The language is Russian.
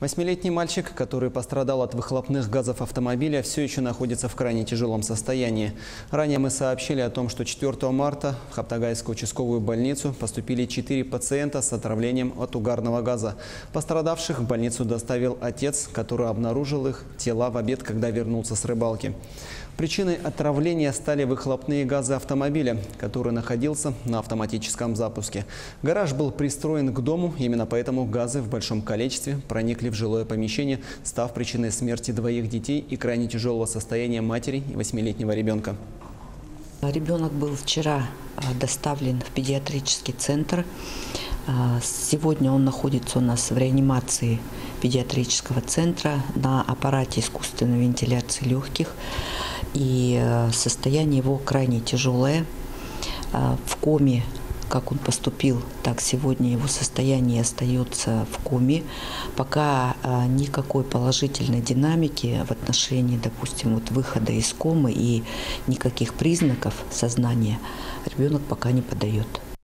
Восьмилетний мальчик, который пострадал от выхлопных газов автомобиля, все еще находится в крайне тяжелом состоянии. Ранее мы сообщили о том, что 4 марта в Хаптагайскую участковую больницу поступили 4 пациента с отравлением от угарного газа. Пострадавших в больницу доставил отец, который обнаружил их тела в обед, когда вернулся с рыбалки. Причиной отравления стали выхлопные газы автомобиля, который находился на автоматическом запуске. Гараж был пристроен к дому, именно поэтому газы в большом количестве проникли в жилое помещение, став причиной смерти двоих детей и крайне тяжелого состояния матери и восьмилетнего ребенка. Ребенок был вчера а, доставлен в педиатрический центр. А, Сегодня он находится у нас в реанимации педиатрического центра на аппарате искусственной вентиляции легких. И э, состояние его крайне тяжелое. А, В коме, как он поступил, так сегодня его состояние остается в коме. Пока а, никакой положительной динамики в отношении, допустим, вот выхода из комы и никаких признаков сознания ребенок пока не подает.